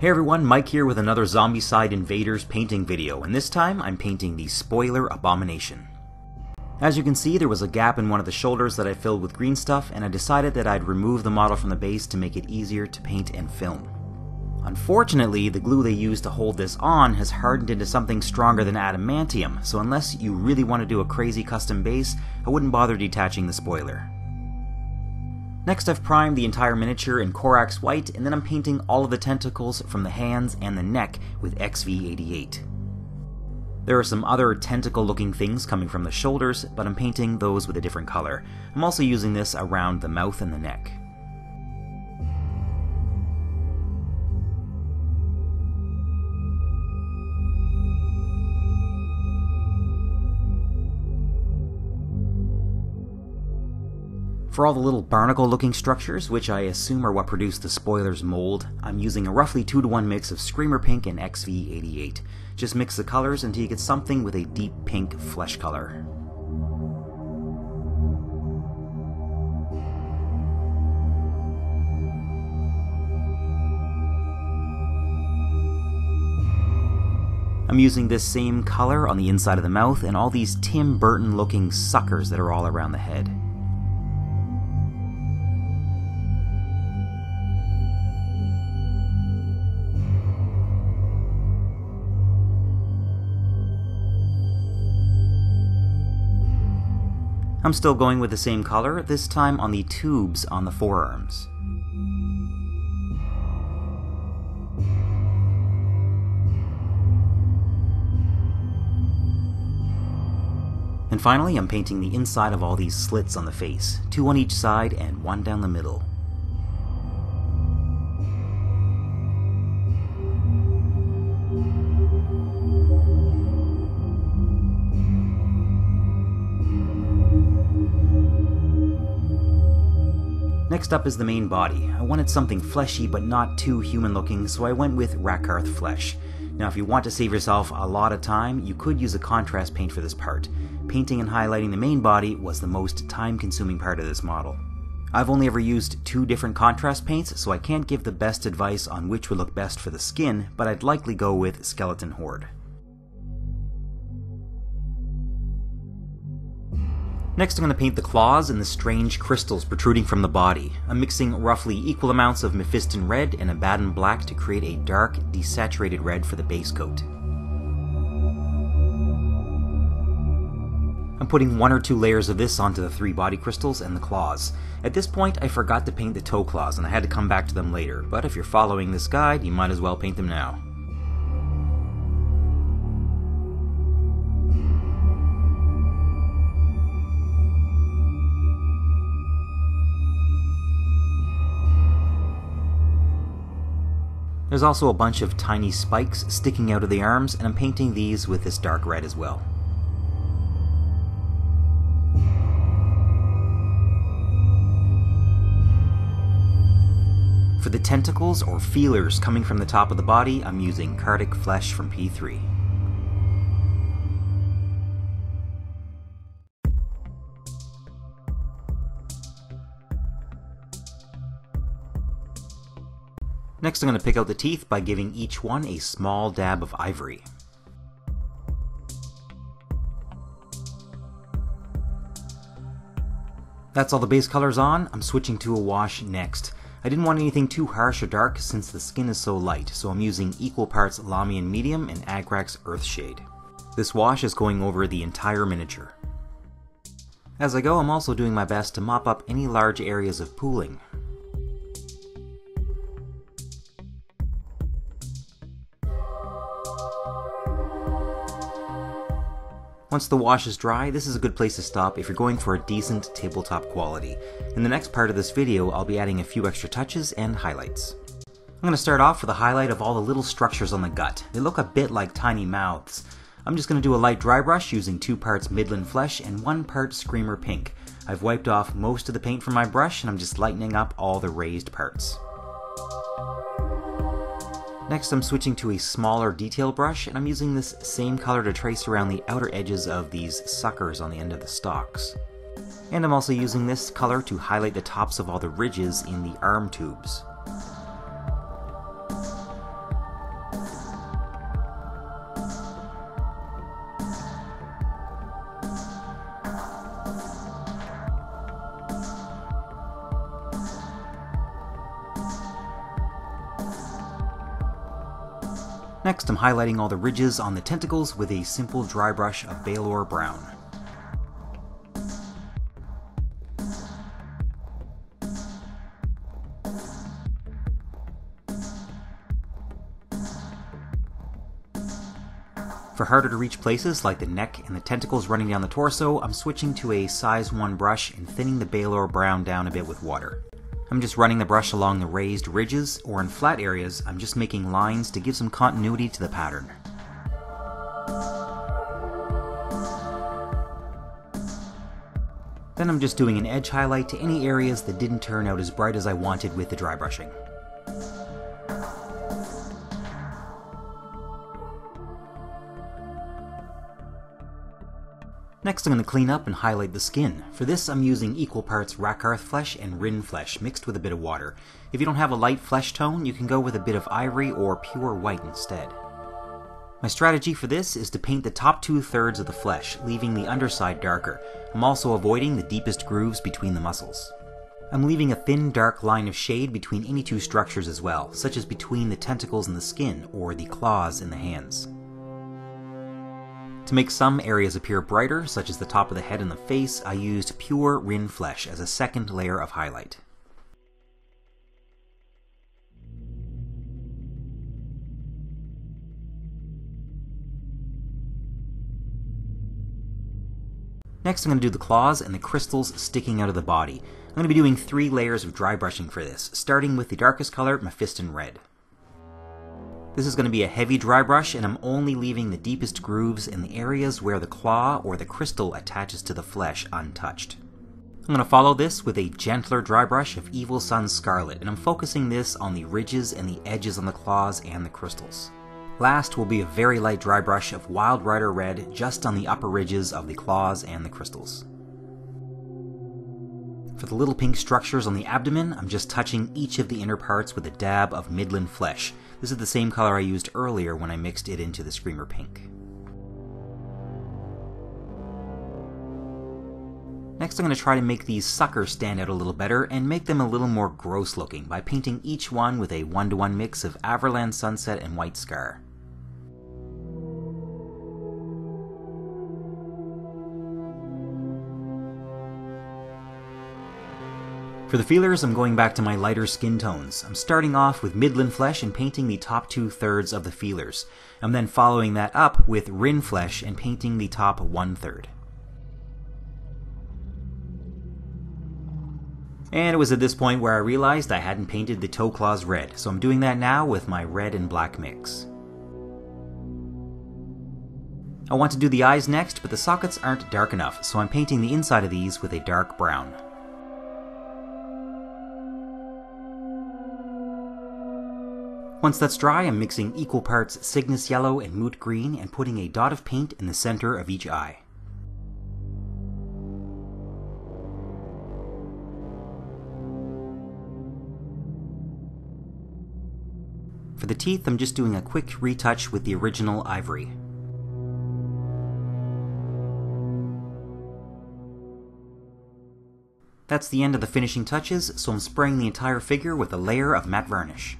Hey everyone, Mike here with another Zombicide Invaders painting video, and this time I'm painting the Spoiler Abomination. As you can see, there was a gap in one of the shoulders that I filled with green stuff, and I decided that I'd remove the model from the base to make it easier to paint and film. Unfortunately, the glue they used to hold this on has hardened into something stronger than adamantium, so unless you really want to do a crazy custom base, I wouldn't bother detaching the spoiler. Next I've primed the entire miniature in Corax White, and then I'm painting all of the tentacles from the hands and the neck with XV88. There are some other tentacle looking things coming from the shoulders, but I'm painting those with a different color. I'm also using this around the mouth and the neck. For all the little barnacle looking structures, which I assume are what produce the spoiler's mold, I'm using a roughly 2 to 1 mix of Screamer Pink and XV88. Just mix the colors until you get something with a deep pink flesh color. I'm using this same color on the inside of the mouth and all these Tim Burton looking suckers that are all around the head. I'm still going with the same color, this time on the tubes on the forearms. And finally, I'm painting the inside of all these slits on the face, two on each side and one down the middle. Next up is the main body. I wanted something fleshy but not too human looking, so I went with Rakarth flesh. Now if you want to save yourself a lot of time, you could use a contrast paint for this part. Painting and highlighting the main body was the most time consuming part of this model. I've only ever used two different contrast paints, so I can't give the best advice on which would look best for the skin, but I'd likely go with Skeleton Horde. Next I'm going to paint the claws and the strange crystals protruding from the body. I'm mixing roughly equal amounts of Mephiston red and Abaddon black to create a dark, desaturated red for the base coat. I'm putting one or two layers of this onto the three body crystals and the claws. At this point I forgot to paint the toe claws and I had to come back to them later, but if you're following this guide, you might as well paint them now. There's also a bunch of tiny spikes sticking out of the arms, and I'm painting these with this dark red as well. For the tentacles or feelers coming from the top of the body, I'm using Khardic Flesh from P3. Next I'm going to pick out the teeth by giving each one a small dab of ivory. That's all the base colors on, I'm switching to a wash next. I didn't want anything too harsh or dark since the skin is so light, so I'm using equal parts Lahmian Medium and Agrax Earthshade. This wash is going over the entire miniature. As I go, I'm also doing my best to mop up any large areas of pooling. Once the wash is dry, this is a good place to stop if you're going for a decent tabletop quality. In the next part of this video, I'll be adding a few extra touches and highlights. I'm going to start off with a highlight of all the little structures on the gut. They look a bit like tiny mouths. I'm just going to do a light dry brush using two parts Midlund Flesh and one part Screamer Pink. I've wiped off most of the paint from my brush and I'm just lightening up all the raised parts. Next I'm switching to a smaller detail brush and I'm using this same color to trace around the outer edges of these suckers on the end of the stalks. And I'm also using this color to highlight the tops of all the ridges in the arm tubes. Next, I'm highlighting all the ridges on the tentacles with a simple dry brush of Balor Brown. For harder to reach places like the neck and the tentacles running down the torso, I'm switching to a size 1 brush and thinning the Balor brown down a bit with water. I'm just running the brush along the raised ridges, or in flat areas, I'm just making lines to give some continuity to the pattern. Then I'm just doing an edge highlight to any areas that didn't turn out as bright as I wanted with the dry brushing. Next I'm going to clean up and highlight the skin. For this I'm using equal parts Rakarth flesh and Ryn flesh mixed with a bit of water. If you don't have a light flesh tone, you can go with a bit of ivory or pure white instead. My strategy for this is to paint the top two thirds of the flesh, leaving the underside darker. I'm also avoiding the deepest grooves between the muscles. I'm leaving a thin dark line of shade between any two structures as well, such as between the tentacles and the skin, or the claws in the hands. To make some areas appear brighter, such as the top of the head and the face, I used pure Ryn flesh as a second layer of highlight. Next I'm going to do the claws and the crystals sticking out of the body. I'm going to be doing three layers of dry brushing for this, starting with the darkest color, Mephiston Red. This is going to be a heavy dry brush and I'm only leaving the deepest grooves in the areas where the claw or the crystal attaches to the flesh untouched. I'm going to follow this with a gentler dry brush of Evil Sunz Scarlet and I'm focusing this on the ridges and the edges on the claws and the crystals. Last will be a very light dry brush of Wild Rider Red just on the upper ridges of the claws and the crystals. For the little pink structures on the abdomen, I'm just touching each of the inner parts with a dab of Midlund Flesh. This is the same color I used earlier when I mixed it into the Screamer Pink. Next I'm going to try to make these suckers stand out a little better and make them a little more gross looking by painting each one with a one-to-one -one mix of Averland Sunset and White Scar. For the feelers, I'm going back to my lighter skin tones. I'm starting off with Midlund Flesh and painting the top two thirds of the feelers. I'm then following that up with Ryn Flesh and painting the top one third. And it was at this point where I realized I hadn't painted the toe claws red, so I'm doing that now with my red and black mix. I want to do the eyes next, but the sockets aren't dark enough, so I'm painting the inside of these with a dark brown. Once that's dry, I'm mixing equal parts Cygnus Yellow and Moot Green and putting a dot of paint in the center of each eye. For the teeth, I'm just doing a quick retouch with the original ivory. That's the end of the finishing touches, so I'm spraying the entire figure with a layer of matte varnish.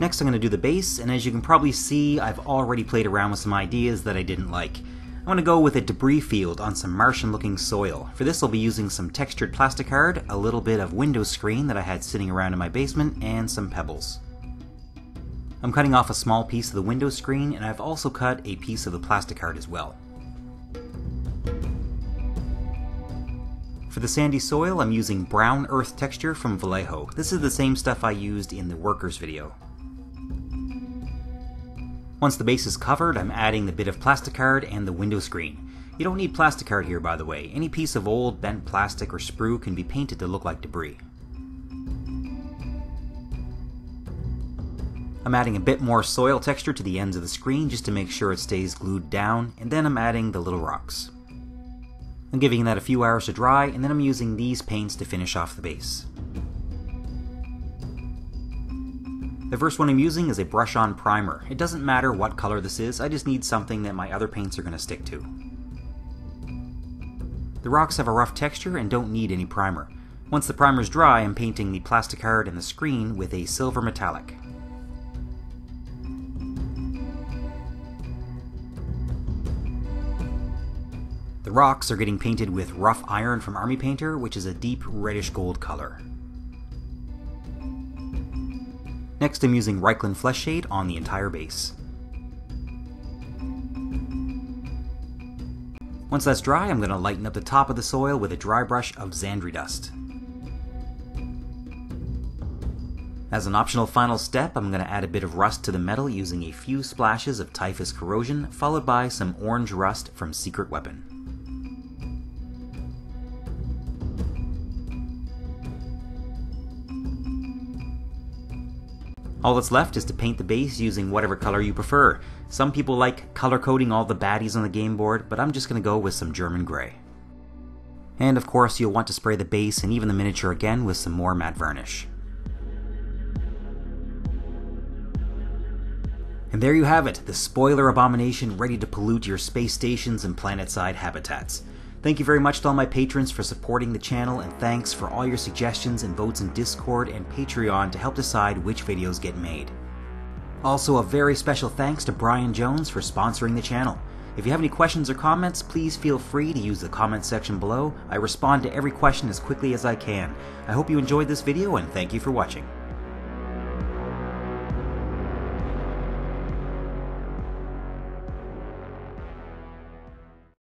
Next I'm going to do the base, and as you can probably see, I've already played around with some ideas that I didn't like. I'm going to go with a debris field on some Martian looking soil. For this I'll be using some textured plasticard, a little bit of window screen that I had sitting around in my basement, and some pebbles. I'm cutting off a small piece of the window screen, and I've also cut a piece of the plasticard as well. For the sandy soil, I'm using brown earth texture from Vallejo. This is the same stuff I used in the workers video. Once the base is covered, I'm adding the bit of plasticard and the window screen. You don't need plasticard here, by the way. Any piece of old, bent plastic or sprue can be painted to look like debris. I'm adding a bit more soil texture to the ends of the screen just to make sure it stays glued down, and then I'm adding the little rocks. I'm giving that a few hours to dry, and then I'm using these paints to finish off the base. The first one I'm using is a brush-on primer. It doesn't matter what color this is, I just need something that my other paints are going to stick to. The rocks have a rough texture and don't need any primer. Once the primer's dry, I'm painting the plasticard and the screen with a silver metallic. The rocks are getting painted with rough iron from Army Painter, which is a deep reddish gold color. Next I'm using Reikland Fleshshade on the entire base. Once that's dry, I'm going to lighten up the top of the soil with a dry brush of Zandri Dust. As an optional final step, I'm going to add a bit of rust to the metal using a few splashes of Typhus Corrosion, followed by some orange rust from Secret Weapon. All that's left is to paint the base using whatever color you prefer. Some people like color coding all the baddies on the game board, but I'm just going to go with some German Grey. And of course you'll want to spray the base and even the miniature again with some more matte varnish. And there you have it, the spoiler abomination ready to pollute your space stations and planet-side habitats. Thank you very much to all my patrons for supporting the channel, and thanks for all your suggestions and votes in Discord and Patreon to help decide which videos get made. Also, a very special thanks to Brian Jones for sponsoring the channel. If you have any questions or comments, please feel free to use the comment section below. I respond to every question as quickly as I can. I hope you enjoyed this video, and thank you for watching.